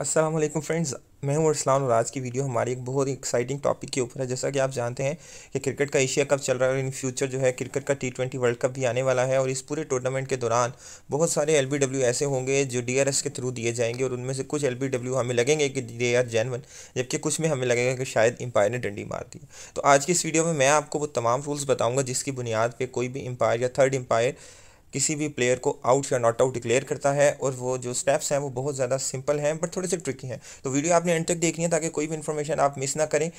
अस्सलाम वालेकुम फ्रेंड्स मैं हूँ अरसलान और आज की वीडियो हमारी एक बहुत ही एक्साइटिंग टॉपिक के ऊपर है। जैसा कि आप जानते हैं कि क्रिकेट का एशिया कप चल रहा है और इन फ्यूचर जो है क्रिकेट का टी ट्वेंटी वर्ल्ड कप भी आने वाला है और इस पूरे टूर्नामेंट के दौरान बहुत सारे एलबीडब्ल्यू ऐसे होंगे जो डीआरएस के थ्रू दिए जाएँगे और उनमें से कुछ एलबीडब्ल्यू हमें लगेंगे कि दे आर जैनवन जबकि कुछ में हमें लगेगा कि शायद एम्पायर ने डंडी मार दी। तो आज की इस वीडियो में मैं आपको वो तमाम रूल्स बताऊँगा जिसकी बुनियाद पर कोई भी एम्पायर या थर्ड एम्पायर किसी भी प्लेयर को आउट या नॉट आउट डिक्लेयर करता है और वो जो स्टेप्स हैं वो बहुत ज़्यादा सिंपल हैं बट थोड़े से ट्रिकी हैं। तो वीडियो आपने एंड तक देखनी है ताकि कोई भी इन्फॉर्मेशन आप मिस ना करें।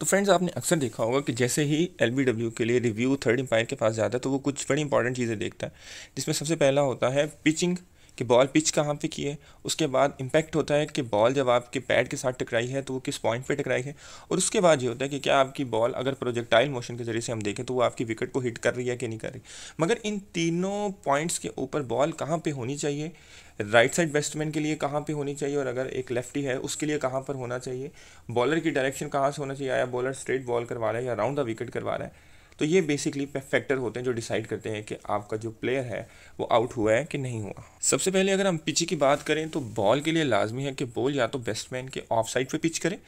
तो फ्रेंड्स आपने अक्सर देखा होगा कि जैसे ही एल के लिए रिव्यू थर्ड एम्पायर के पास जाता है तो वो कुछ बड़ी इंपॉर्टेंट चीज़ें देखता है, जिसमें सबसे पहला होता है पिचिंग कि बॉल पिच कहाँ पे की है, उसके बाद इम्पैक्ट होता है कि बॉल जब आपके पैड के साथ टकराई है तो वो किस पॉइंट पे टकराई है? और उसके बाद ये होता है कि क्या आपकी बॉल अगर प्रोजेक्टाइल मोशन के ज़रिए से हम देखें तो वो आपकी विकेट को हिट कर रही है कि नहीं कर रही? मगर इन तीनों पॉइंट्स के ऊपर बॉल कहाँ पर होनी चाहिए? राइट साइड बैट्समैन के लिए कहाँ पे होनी चाहिए? और अगर एक लेफ्टी है, उसके लिए कहाँ पर होना चाहिए? बॉलर की डायरेक्शन कहाँ से होना चाहिए? या बॉलर स्ट्रेट बॉल करवा रहा है या राउंड द विकेट करवा रहा है? तो ये बेसिकली फैक्टर होते हैं जो डिसाइड करते हैं कि आपका जो प्लेयर है, वो आउट हुआ है कि नहीं हुआ। सबसे पहले अगर हम पिच की बात करें तो बॉल के लिए लाजमी है कि बॉल या तो बैट्समैन के ऑफ़ साइड पे पिच करें,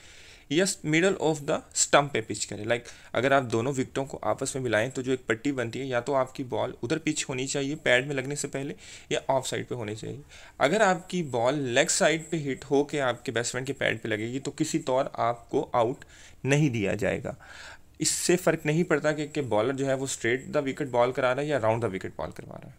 या मिडल ऑफ़ द स्टम्प पे पिच करें। लाइक अगर आप दोनों विकटों को आपस में मिलाएँ तो जो एक पट्टी बनती है, या तो आपकी बॉल उधर पिच होनी चाहिए पैड में लगने से पहले, या ऑफ़ साइड पे होनी चाहिए। अगर आपकी बॉल लेग साइड पे हिट हो के आपके बैट्समैन के पैड पे लगेगी तो किसी तौर आपको आउट नहीं दिया जाएगा। इससे फ़र्क नहीं पड़ता कि, कि बॉलर जो है वो स्ट्रेट द विकेट बॉल करा रहा है या राउंड द विकेट बॉल करवा रहा है।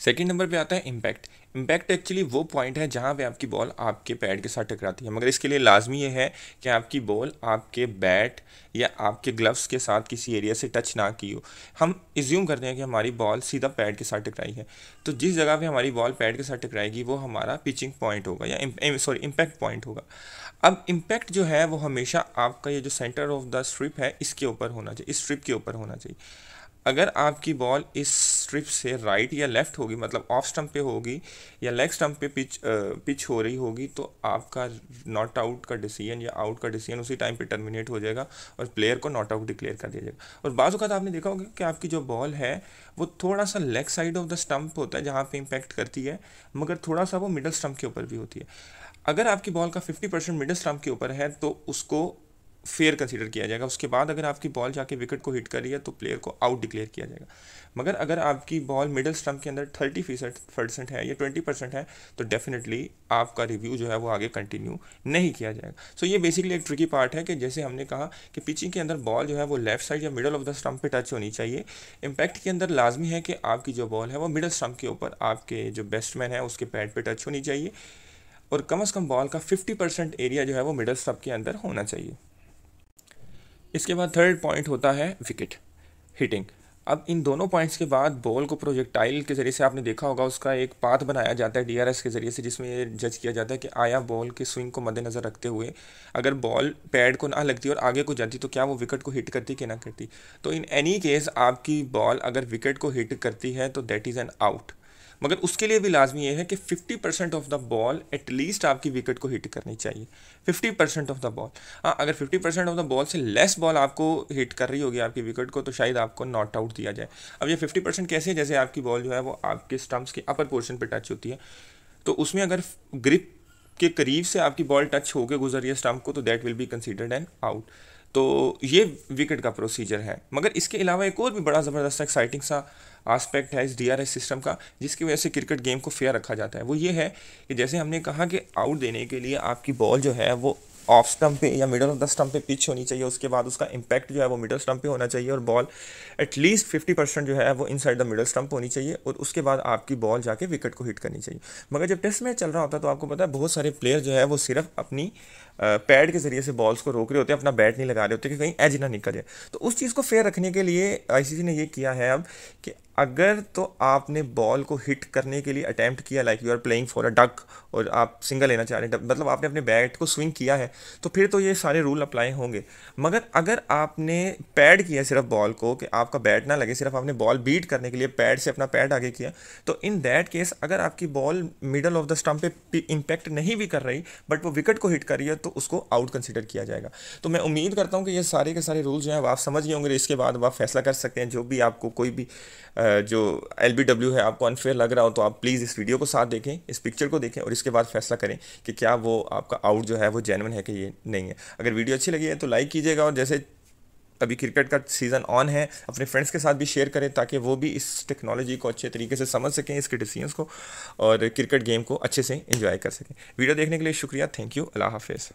सेकेंड नंबर पे आता है इम्पैक्ट इम्पैक्ट एक्चुअली वो पॉइंट है जहाँ पे आपकी बॉल आपके पैड के साथ टकराती है। मगर इसके लिए लाजमी ये है कि आपकी बॉल आपके बैट या आपके ग्लव्स के साथ किसी एरिया से टच ना की हो। हम इज्यूम करते हैं कि हमारी बॉल सीधा पैड के साथ टकराई है। तो जिस जगह पे हमारी बॉल पैड के साथ टकराएगी, वो हमारा पिचिंग पॉइंट होगा या सॉरी इम्पैक्ट पॉइंट होगा। अब इम्पैक्ट जो है, वो हमेशा आपका ये जो सेंटर ऑफ़ द स्ट्रिप है, इसके ऊपर होना चाहिए, इस स्ट्रिप के ऊपर होना चाहिए। अगर आपकी बॉल इस स्ट्रिप से राइट या लेफ़्ट होगी मतलब ऑफ़ स्टम्प पे होगी या लेग स्टम्प पे पिच पिच हो रही होगी तो आपका नॉट आउट का डिसीज़न या आउट का डिसीज़न उसी टाइम पे टर्मिनेट हो जाएगा और प्लेयर को नॉट आउट डिक्लेयर कर दिया जाएगा। और बाज़ अवत आपने देखा होगा कि आपकी जो बॉल है, वो थोड़ा सा leg side of the stump होता है जहाँ पर इम्पैक्ट करती है, मगर थोड़ा सा वो मिडल स्टम्प के ऊपर भी होती है। अगर आपकी बॉल का फिफ्टी परसेंट मिडल स्टम्प के ऊपर है तो उसको फेयर कंसीडर किया जाएगा। उसके बाद अगर आपकी बॉल जाके विकेट को हिट कर है तो प्लेयर को आउट डिक्लेयर किया जाएगा। मगर अगर आपकी बॉल मिडल स्टम्प के अंदर थर्टी परसेंट है या ट्वेंटी परसेंट है तो डेफिनेटली आपका रिव्यू जो है वो आगे कंटिन्यू नहीं किया जाएगा। सो so ये बेसिकली एक ट्रिकी पार्ट है कि जैसे हमने कहा कि पिचिंग के अंदर बॉल जो है वो लेफ़्ट साइड या मिडल ऑफ़ द स्टम्प पे टच होनी चाहिए। इम्पैक्ट के अंदर लाजमी है कि आपकी जो बॉल है वो मिडल स्टम्प के ऊपर आपके जो बैट्समैन है, उसके पैड पे टच होनी चाहिए। और कम अज़ कम बॉल का 50 परसेंट एरिया जो है वो मिडल स्टम्प के अंदर होना चाहिए। इसके बाद थर्ड पॉइंट होता है विकेट हिटिंग अब इन दोनों पॉइंट्स के बाद बॉल को प्रोजेक्टाइल के ज़रिए से आपने देखा होगा, उसका एक पाथ बनाया जाता है डीआरएस के ज़रिए से, जिसमें ये जज किया जाता है कि आया बॉल के स्विंग को मद्देनज़र रखते हुए अगर बॉल पैड को ना लगती और आगे को जाती तो क्या वो विकेट को हिट करती कि ना करती? तो इन एनी केस आपकी बॉल अगर विकेट को हिट करती है तो दैट इज़ एन आउट मगर उसके लिए भी लाजमी ये है कि 50 percent of the ball at least आपकी विकेट को हिट करनी चाहिए। 50 परसेंट ऑफ़ द बॉल हाँ अगर 50 परसेंट ऑफ़ द बॉल से लेस बॉल आपको हिट कर रही होगी आपकी विकेट को तो शायद आपको नॉट आउट दिया जाए। अब ये 50 परसेंट कैसे है? जैसे आपकी बॉल जो है वो आपके स्टम्प्स के अपर पोर्शन पर टच होती है। तो उसमें अगर ग्रिप के करीब से आपकी बॉल टच होकर गुजर रही है स्टम्प को तो that will be considered an out तो ये विकेट का प्रोसीजर है। मगर इसके अलावा एक और भी बड़ा ज़बरदस्त एक्साइटिंग सा आस्पेक्ट है इस डीआरएस सिस्टम का, जिसकी वजह से क्रिकेट गेम को फेयर रखा जाता है। वो ये है कि जैसे हमने कहा कि आउट देने के लिए आपकी बॉल जो है, वो ऑफ़ स्टम्प पे या मिडल ऑफ़ द स्टम्प पे पिच होनी चाहिए, उसके बाद उसका इम्पैक्ट जो है वो मिडल स्टम्प पे होना चाहिए और बॉल एटलीस्ट फिफ्टी परसेंट जो है वो inside the middle stump होनी चाहिए और उसके बाद आपकी बॉल जाके विकेट को हिट करनी चाहिए। मगर जब टेस्ट मैच चल रहा होता है तो आपको पता है बहुत सारे प्लेयर जो है वो सिर्फ़ अपनी पैड के ज़रिए से बॉल्स को रोक रहे होते हैं, अपना बैट नहीं लगा रहे होते कि कहीं एज ना निकल जाए। तो उस चीज़ को फेयर रखने के लिए आईसीसी ने ये किया है अब कि अगर तो आपने बॉल को हिट करने के लिए अटैम्प्ट किया like you are playing for a duck और आप सिंगल लेना चाह रहे हैं मतलब आपने अपने बैट को स्विंग किया है तो फिर तो ये सारे रूल अप्लाई होंगे। मगर अगर आपने पैड किया सिर्फ़ बॉल को, कि आपका बैट ना लगे, सिर्फ़ आपने बॉल बीट करने के लिए पैड से अपना पैड आगे किया तो इन दैट केस अगर आपकी ball middle of the stump पे इम्पैक्ट नहीं भी कर रही बट वो विकेट को हिट कर रही है तो उसको आउट कंसिडर किया जाएगा। तो मैं उम्मीद करता हूँ कि ये सारे के सारे रूल्स जो हैं आप समझ गए होंगे, इसके बाद आप फैसला कर सकते हैं, जो भी आपको कोई भी जो एलबीडब्ल्यू है, आपको अनफेयर लग रहा हो तो आप प्लीज़ इस वीडियो को साथ देखें, इस पिक्चर को देखें और इसके बाद फैसला करें कि क्या वो आपका आउट जो है, वो जेनवन है कि ये नहीं है। अगर वीडियो अच्छी लगी है तो लाइक कीजिएगा और जैसे अभी क्रिकेट का सीज़न ऑन है, अपने फ्रेंड्स के साथ भी शेयर करें ताकि वो भी इस टेक्नोलॉजी को अच्छे तरीके से समझ सकें, इसके डिसीजंस को और क्रिकेट गेम को अच्छे से इंजॉय कर सकें। वीडियो देखने के लिए शुक्रिया थैंक यू अल्लाह हाफिज़